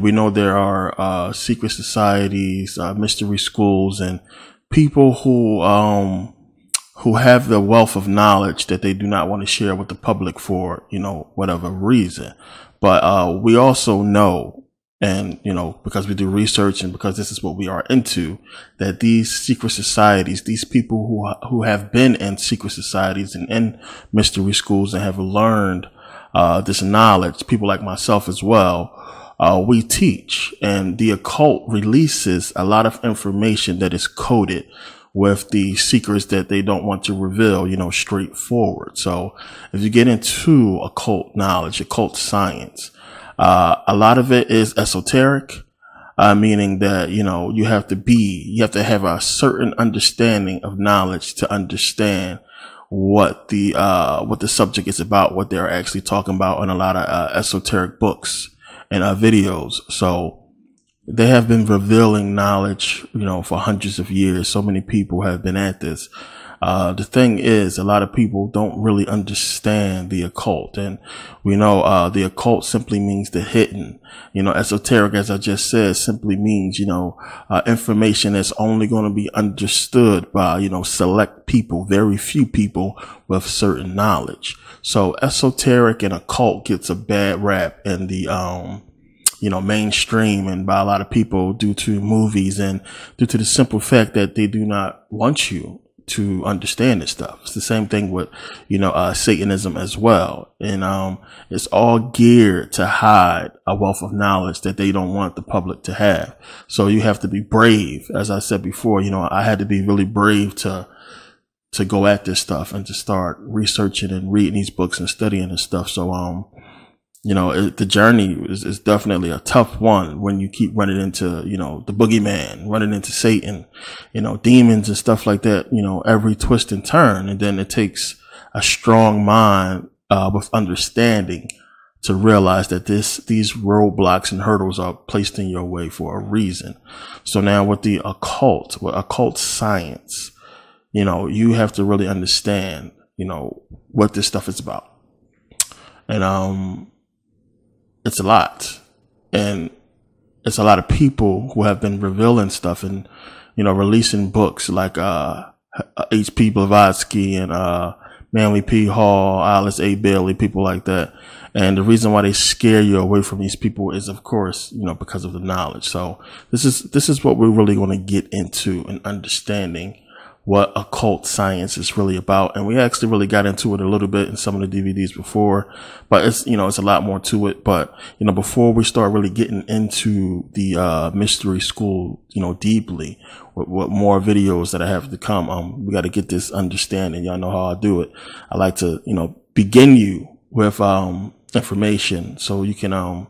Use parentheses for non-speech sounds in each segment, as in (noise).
We know there are uh, secret societies, uh, mystery schools, and people who um, who have the wealth of knowledge that they do not want to share with the public for you know whatever reason. But uh, we also know, and you know, because we do research and because this is what we are into, that these secret societies, these people who who have been in secret societies and in mystery schools and have learned uh, this knowledge, people like myself as well, uh, we teach and the occult releases a lot of information that is coded with the secrets that they don't want to reveal, you know, straightforward. So if you get into occult knowledge, occult science, uh, a lot of it is esoteric, uh, meaning that, you know, you have to be, you have to have a certain understanding of knowledge to understand what the, uh, what the subject is about, what they're actually talking about in a lot of uh, esoteric books and uh, videos. So they have been revealing knowledge, you know, for hundreds of years. So many people have been at this. Uh, the thing is, a lot of people don't really understand the occult. And we know, uh, the occult simply means the hidden. You know, esoteric, as I just said, simply means, you know, uh, information that's only going to be understood by, you know, select people, very few people with certain knowledge. So esoteric and occult gets a bad rap in the, um, you know, mainstream and by a lot of people due to movies and due to the simple fact that they do not want you to understand this stuff. It's the same thing with, you know, uh, Satanism as well. And, um, it's all geared to hide a wealth of knowledge that they don't want the public to have. So you have to be brave. As I said before, you know, I had to be really brave to, to go at this stuff and to start researching and reading these books and studying this stuff. So, um, you know, it, the journey is, is, definitely a tough one when you keep running into, you know, the boogeyman, running into Satan, you know, demons and stuff like that, you know, every twist and turn. And then it takes a strong mind, uh, with understanding to realize that this, these roadblocks and hurdles are placed in your way for a reason. So now with the occult, with occult science, you know, you have to really understand, you know, what this stuff is about. And, um, it's a lot. And it's a lot of people who have been revealing stuff and, you know, releasing books like, uh, H.P. Blavatsky and, uh, Manly P. Hall, Alice A. Bailey, people like that. And the reason why they scare you away from these people is, of course, you know, because of the knowledge. So this is, this is what we're really going to get into and understanding what occult science is really about. And we actually really got into it a little bit in some of the DVDs before, but it's, you know, it's a lot more to it. But, you know, before we start really getting into the, uh, mystery school, you know, deeply with, with more videos that I have to come, um, we got to get this understanding. Y'all know how I do it. I like to, you know, begin you with, um, information so you can, um,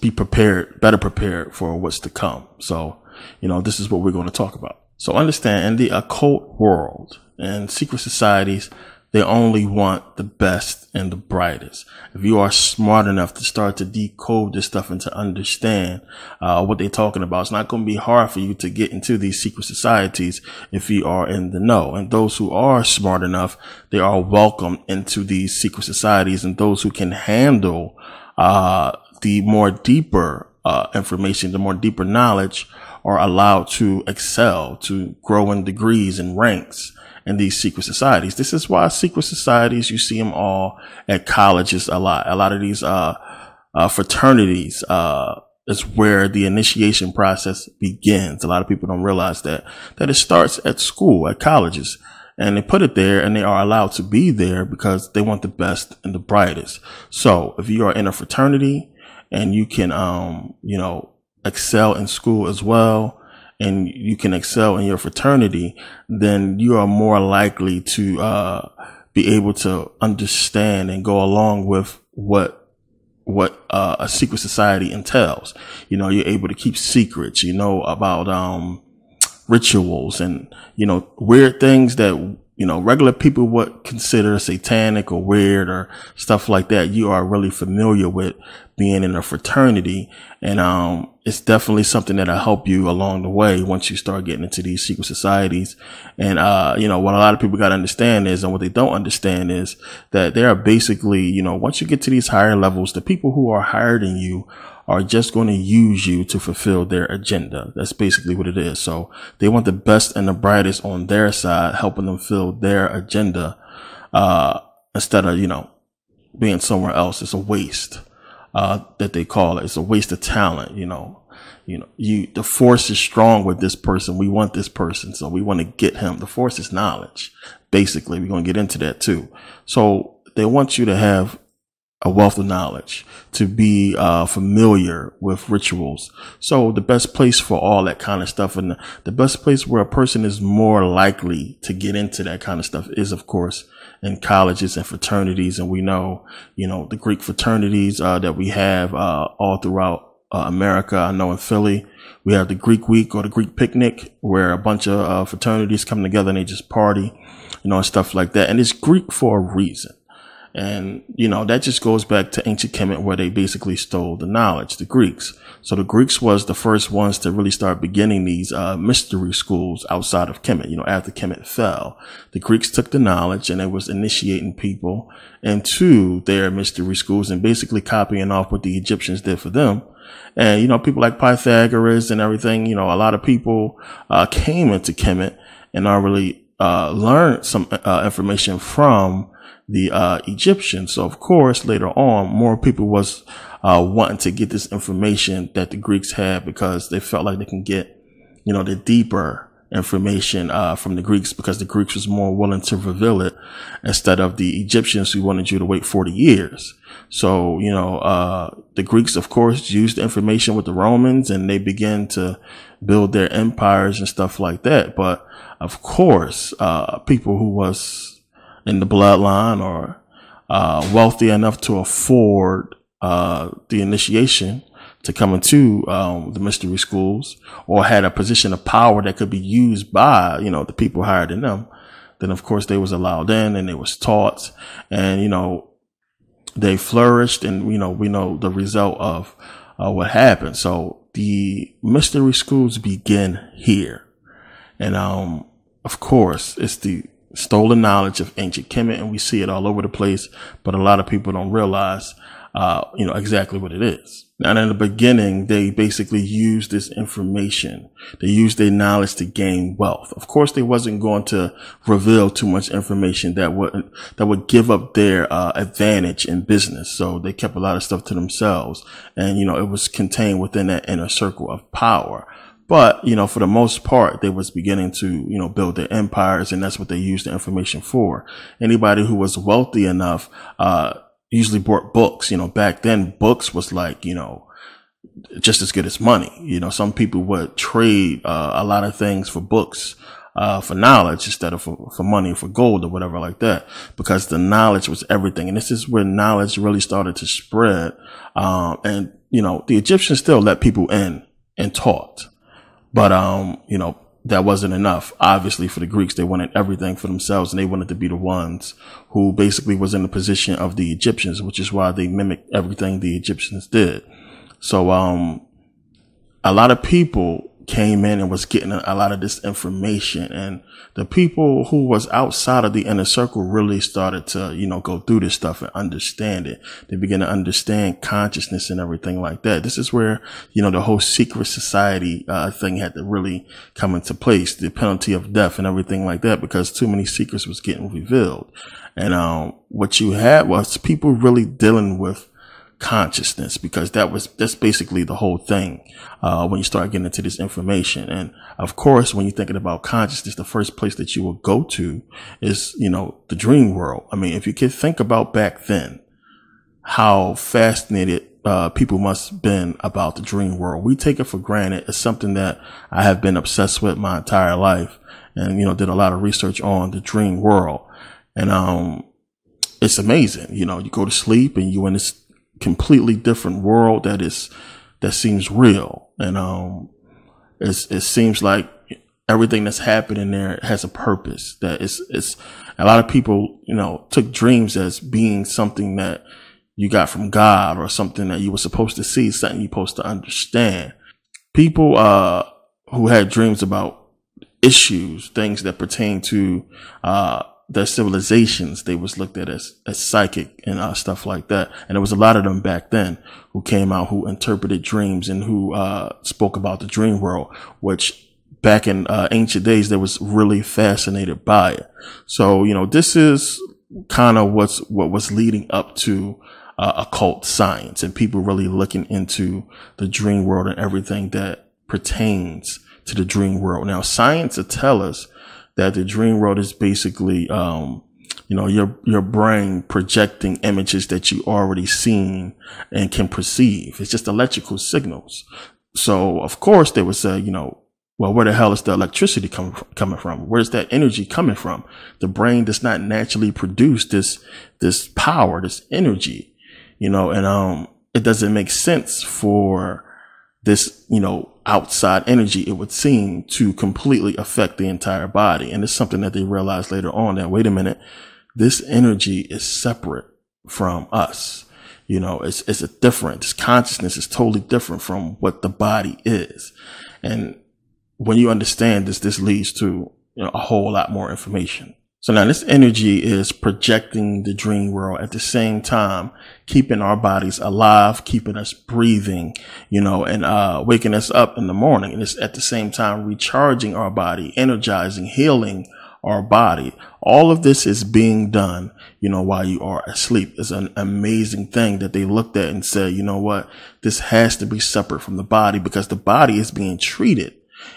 be prepared, better prepared for what's to come. So, you know, this is what we're going to talk about. So understand in the occult world and secret societies, they only want the best and the brightest. If you are smart enough to start to decode this stuff and to understand uh, what they're talking about, it's not going to be hard for you to get into these secret societies if you are in the know. And those who are smart enough, they are welcome into these secret societies. And those who can handle uh, the more deeper uh, information, the more deeper knowledge, are allowed to excel, to grow in degrees and ranks in these secret societies. This is why secret societies, you see them all at colleges a lot. A lot of these, uh, uh, fraternities, uh, is where the initiation process begins. A lot of people don't realize that, that it starts at school, at colleges. And they put it there and they are allowed to be there because they want the best and the brightest. So if you are in a fraternity and you can, um, you know, excel in school as well and you can excel in your fraternity, then you are more likely to uh, be able to understand and go along with what what uh, a secret society entails. You know, you're able to keep secrets. You know about um, rituals and you know weird things that you know regular people would consider satanic or weird or stuff like that. You are really familiar with being in a fraternity. And, um, it's definitely something that'll help you along the way once you start getting into these secret societies. And, uh, you know, what a lot of people got to understand is, and what they don't understand is that they are basically, you know, once you get to these higher levels, the people who are higher than you are just going to use you to fulfill their agenda. That's basically what it is. So they want the best and the brightest on their side, helping them fill their agenda, uh, instead of, you know, being somewhere else. It's a waste uh, that they call it. It's a waste of talent, you know. You know, you the force is strong with this person. We want this person, so we want to get him. The force is knowledge. Basically, we're going to get into that too. So they want you to have a wealth of knowledge, to be uh, familiar with rituals. So the best place for all that kind of stuff and the, best place where a person is more likely to get into that kind of stuff is, of course, in colleges and fraternities. And we know, you know, the Greek fraternities uh, that we have uh, all throughout uh, America. I know in Philly, we have the Greek week or the Greek picnic where a bunch of uh, fraternities come together and they just party, you know, and stuff like that. And it's Greek for a reason. And, you know, that just goes back to ancient Kemet where they basically stole the knowledge, the Greeks. So the Greeks was the first ones to really start beginning these, uh, mystery schools outside of Kemet. You know, after Kemet fell, the Greeks took the knowledge and it was initiating people into their mystery schools and basically copying off what the Egyptians did for them. And, you know, people like Pythagoras and everything, you know, a lot of people, uh, came into Kemet and already, uh, learned some, uh, information from, the uh, Egyptians. So of course, later on, more people was uh, wanting to get this information that the Greeks had because they felt like they can get, you know, the deeper information uh, from the Greeks because the Greeks was more willing to reveal it instead of the Egyptians who wanted you to wait 40 years. So, you know, uh, the Greeks, of course, used information with the Romans and they began to build their empires and stuff like that. But of course, uh, people who was in the bloodline or uh, wealthy enough to afford uh, the initiation to come into um, the mystery schools or had a position of power that could be used by you know the people higher than them then of course they was allowed in and they was taught and you know they flourished and you know we know the result of uh, what happened. So the mystery schools begin here. And um of course it's the stolen knowledge of ancient Kemet, and we see it all over the place. But a lot of people don't realize, uh, you know, exactly what it is. And in the beginning, they basically used this information. They used their knowledge to gain wealth. Of course, they wasn't going to reveal too much information that would that would give up their uh, advantage in business. So they kept a lot of stuff to themselves, and you know, it was contained within that inner circle of power. But, you know, for the most part, they was beginning to, you know, build their empires and that's what they used the information for. Anybody who was wealthy enough, uh, usually bought books. You know, back then books was like, you know, just as good as money. You know, some people would trade, uh, a lot of things for books. Uh, for knowledge instead of for, for money for gold or whatever like that, because the knowledge was everything. And this is where knowledge really started to spread. Um, and, you know, the Egyptians still let people in and taught. But, um, you know, that wasn't enough. Obviously for the Greeks, they wanted everything for themselves and they wanted to be the ones who basically was in the position of the Egyptians, which is why they mimicked everything the Egyptians did. So, um, a lot of people came in and was getting a lot of this information and the people who was outside of the inner circle really started to, you know, go through this stuff and understand it. They begin to understand consciousness and everything like that. This is where, you know, the whole secret society, uh, thing had to really come into place, the penalty of death and everything like that, because too many secrets was getting revealed. And, um, what you had was people really dealing with consciousness because that was that's basically the whole thing uh, when you start getting into this information. And of course when you're thinking about consciousness the first place that you will go to is you know the dream world. I mean if you could think about back then how fascinated uh, people must have been about the dream world. We take it for granted. It's something that i have been obsessed with my entire life and you know did a lot of research on the dream world. And um it's amazing. You know you go to sleep and you in this completely different world that is that seems real, and um, it seems like everything that's happening there has a purpose. That it's it's a lot of people, you know, took dreams as being something that you got from God or something that you were supposed to see, something you're supposed to understand. People, uh, who had dreams about issues, things that pertain to, uh, their civilizations, they was looked at as, as psychic and uh, stuff like that. And there was a lot of them back then who came out who interpreted dreams and who uh, spoke about the dream world, which back in uh, ancient days, they was really fascinated by it. So, you know, this is kind of what's what was leading up to uh, occult science and people really looking into the dream world and everything that pertains to the dream world. Now, science will tell us that the dream world is basically, um, you know, your, your brain projecting images that you already seen and can perceive. It's just electrical signals. So of course they would say, you know, well, where the hell is the electricity coming from, coming from? Where's that energy coming from? The brain does not naturally produce this, this power, this energy, you know, and, um, it doesn't make sense for this, you know, outside energy, it would seem to completely affect the entire body. And it's something that they realized later on that, wait a minute, this energy is separate from us. You know, it's, it's a different, this consciousness is totally different from what the body is. And when you understand this, this leads to you know, a whole lot more information. So now this energy is projecting the dream world at the same time, keeping our bodies alive, keeping us breathing, you know, and, uh, waking us up in the morning. And it's at the same time recharging our body, energizing, healing our body. All of this is being done, you know, while you are asleep. It's an amazing thing that they looked at and said, you know what? This has to be separate from the body because the body is being treated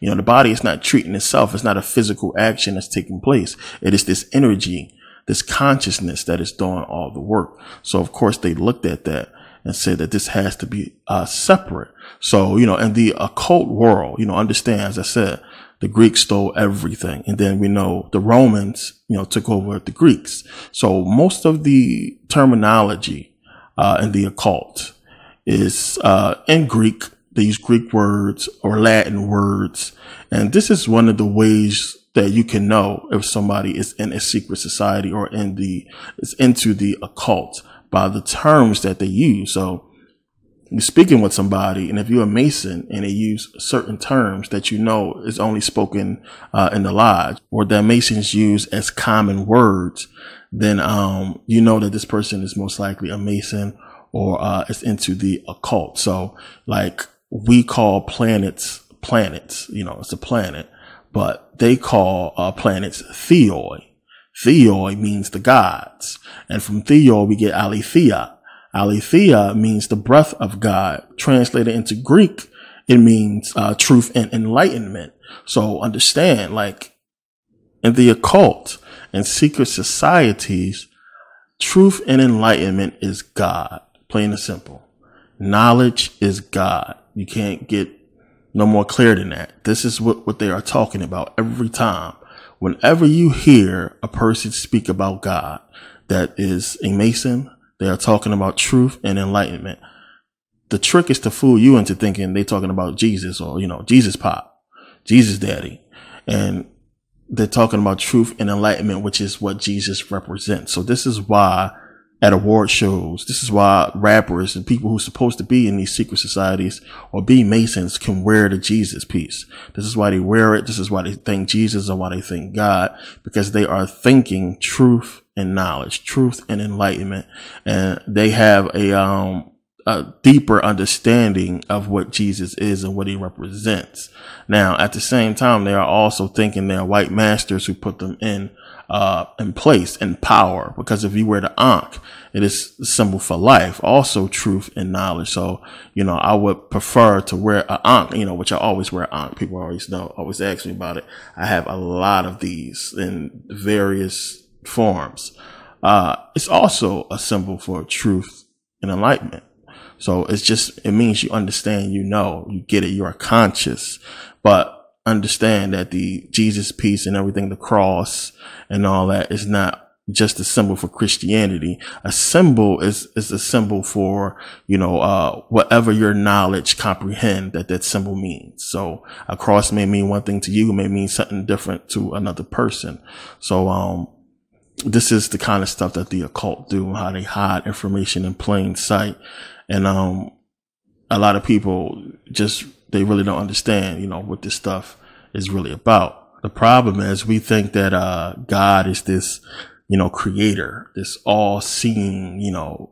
you know, the body is not treating itself. It's not a physical action that's taking place. It is this energy, this consciousness that is doing all the work. So of course they looked at that and said that this has to be uh, separate. So, you know, in the occult world, you know, understand, as I said, the Greeks stole everything. And then we know the Romans, you know, took over the Greeks. So most of the terminology, uh, in the occult is, uh, in Greek they use Greek words or Latin words. And this is one of the ways that you can know if somebody is in a secret society or in the, is into the occult by the terms that they use. So you're speaking with somebody and if you're a Mason and they use certain terms that you know is only spoken uh, in the lodge or that Masons use as common words, then, um, you know that this person is most likely a Mason or, uh, is into the occult. So like we call planets planets. You know, it's a planet, but they call uh, planets theoi. Theoi means the gods. And from theoi, we get aletheia. Aletheia means the breath of God. Translated into Greek, it means uh, truth and enlightenment. So understand, like in the occult and secret societies, truth and enlightenment is God, plain and simple. Knowledge is God. You can't get no more clear than that. This is what, what they are talking about every time. Whenever you hear a person speak about God that is a Mason, they are talking about truth and enlightenment. The trick is to fool you into thinking they're talking about Jesus or, you know, Jesus pop, Jesus daddy. And they're talking about truth and enlightenment, which is what Jesus represents. So this is why at award shows. This is why rappers and people who are supposed to be in these secret societies or be Masons can wear the Jesus piece. This is why they wear it. This is why they thank Jesus and why they thank God because they are thinking truth and knowledge, truth and enlightenment. And they have a, um, a deeper understanding of what Jesus is and what he represents. Now, at the same time, they are also thinking they're white masters who put them in uh, in place and power because if you wear the Ankh, it is a symbol for life, also truth and knowledge. So, you know, I would prefer to wear an Ankh, you know, which I always wear Ankh. People always know, always ask me about it. I have a lot of these in various forms. Uh, it's also a symbol for truth and enlightenment. So it's just, it means you understand, you know, you get it, you are conscious, but understand that the Jesus piece and everything, the cross and all that is not just a symbol for Christianity. A symbol is, is a symbol for, you know, uh, whatever your knowledge comprehend that that symbol means. So a cross may mean one thing to you, may mean something different to another person. So, um, this is the kind of stuff that the occult do, how they hide information in plain sight. And, um, a lot of people just, they really don't understand, you know, what this stuff is really about. The problem is we think that, uh, God is this, you know, creator, this all seeing, you know,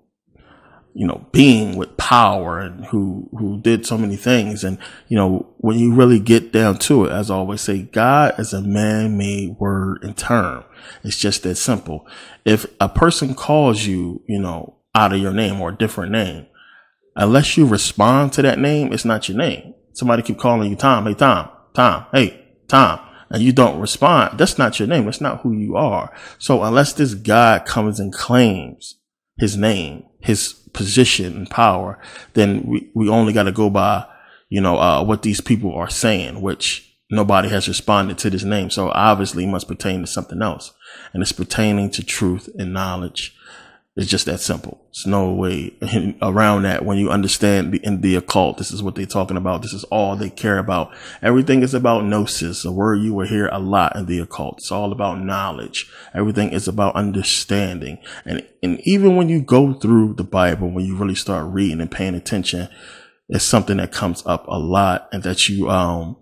you know, being with power and who, who did so many things. And, you know, when you really get down to it, as I always say, God is a man-made word and term. It's just that simple. If a person calls you, you know, out of your name or a different name, unless you respond to that name, it's not your name. Somebody keep calling you Tom. Hey, Tom, Tom, hey, Tom. And you don't respond. That's not your name. That's not who you are. So unless this God comes and claims his name, his position and power, then we, we only got to go by, you know, uh, what these people are saying, which nobody has responded to this name. So obviously must pertain to something else. And it's pertaining to truth and knowledge it's just that simple. There's no way (laughs) around that when you understand the, in the occult. This is what they're talking about. This is all they care about. Everything is about gnosis, a word you will hear a lot in the occult. It's all about knowledge. Everything is about understanding. And, and even when you go through the Bible, when you really start reading and paying attention, it's something that comes up a lot and that you, um,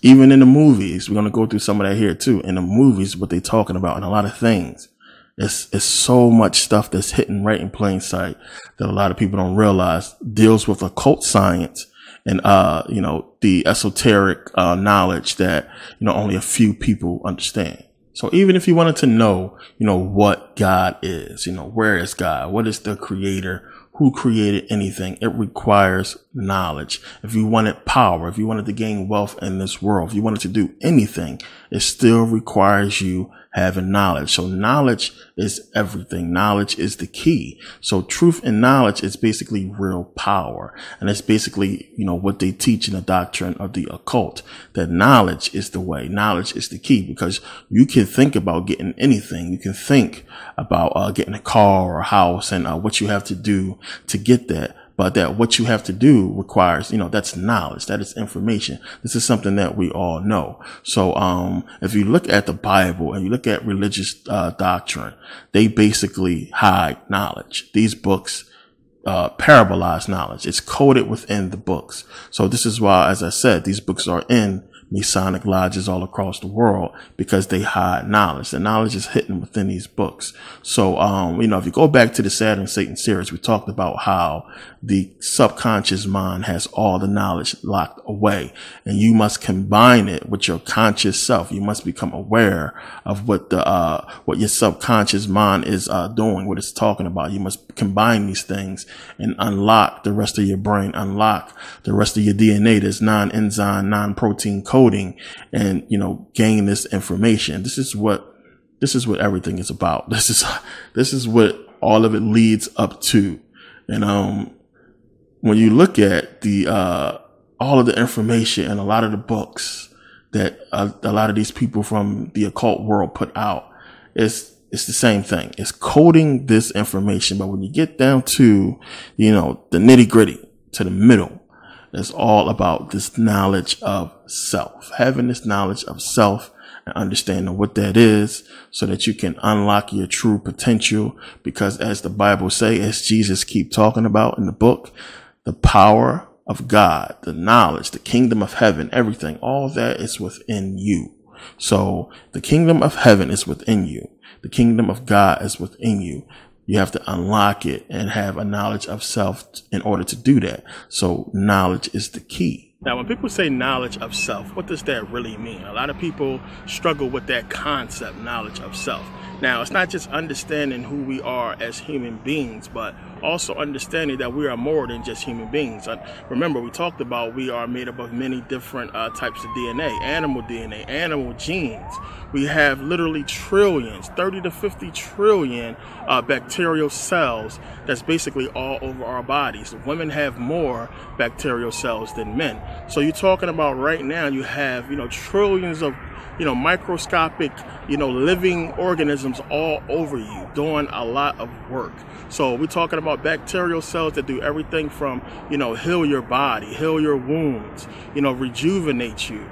even in the movies, we're going to go through some of that here too. In the movies, what they're talking about and a lot of things it's, it's so much stuff that's hidden right in plain sight that a lot of people don't realize deals with occult science and, uh, you know, the esoteric, uh, knowledge that, you know, only a few people understand. So even if you wanted to know, you know, what God is, you know, where is God? What is the creator? Who created anything? It requires knowledge. If you wanted power, if you wanted to gain wealth in this world, if you wanted to do anything, it still requires you having knowledge. So knowledge is everything. Knowledge is the key. So truth and knowledge is basically real power. And it's basically, you know, what they teach in the doctrine of the occult, that knowledge is the way. Knowledge is the key because you can think about getting anything. You can think about uh, getting a car or a house and uh, what you have to do to get that but that what you have to do requires, you know, that's knowledge. That is information. This is something that we all know. So, um, if you look at the Bible and you look at religious, uh, doctrine, they basically hide knowledge. These books, uh, parabolize knowledge. It's coded within the books. So this is why, as I said, these books are in Masonic lodges all across the world because they hide knowledge. The knowledge is hidden within these books. So, um, you know, if you go back to the Saturn Satan series, we talked about how the subconscious mind has all the knowledge locked away and you must combine it with your conscious self. You must become aware of what the, uh, what your subconscious mind is, uh, doing, what it's talking about. You must combine these things and unlock the rest of your brain, unlock the rest of your DNA. There's non-enzyme, non-protein coding and, you know, gain this information. This is what, this is what everything is about. (laughs) This is, this is what all of it leads up to. And, um, when you look at the uh, all of the information and a lot of the books that a, a lot of these people from the occult world put out, it's it's the same thing. It's coding this information, but when you get down to you know the nitty gritty, to the middle, it's all about this knowledge of self, having this knowledge of self and understanding what that is so that you can unlock your true potential. Because as the Bible say, as Jesus keep talking about in the book, the power of God, the knowledge, the kingdom of heaven, everything, all that is within you. So the kingdom of heaven is within you. The kingdom of God is within you. You have to unlock it and have a knowledge of self in order to do that. So knowledge is the key. Now, when people say knowledge of self, what does that really mean? A lot of people struggle with that concept, knowledge of self. Now, it's not just understanding who we are as human beings, but also understanding that we are more than just human beings. Uh, remember, we talked about we are made up of many different uh, types of DNA, animal DNA, animal genes. We have literally trillions, 30 to 50 trillion uh, bacterial cells that's basically all over our bodies. Women have more bacterial cells than men. So you're talking about right now, you have, you know, trillions of you know, microscopic, you know, living organisms all over you doing a lot of work. So we're talking about bacterial cells that do everything from, you know, heal your body, heal your wounds, you know, rejuvenate you,